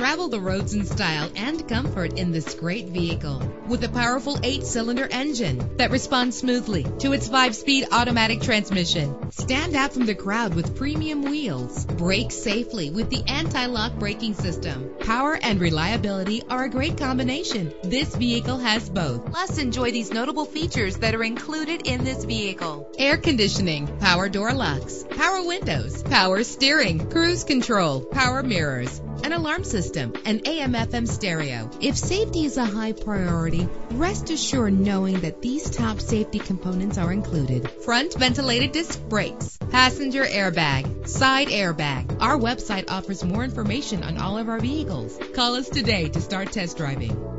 Travel the roads in style and comfort in this great vehicle with a powerful eight cylinder engine that responds smoothly to its five speed automatic transmission. Stand out from the crowd with premium wheels. Brake safely with the anti lock braking system. Power and reliability are a great combination. This vehicle has both. Plus, enjoy these notable features that are included in this vehicle air conditioning, power door locks, power windows, power steering, cruise control, power mirrors an alarm system, an AM FM stereo. If safety is a high priority, rest assured knowing that these top safety components are included. Front ventilated disc brakes, passenger airbag, side airbag. Our website offers more information on all of our vehicles. Call us today to start test driving.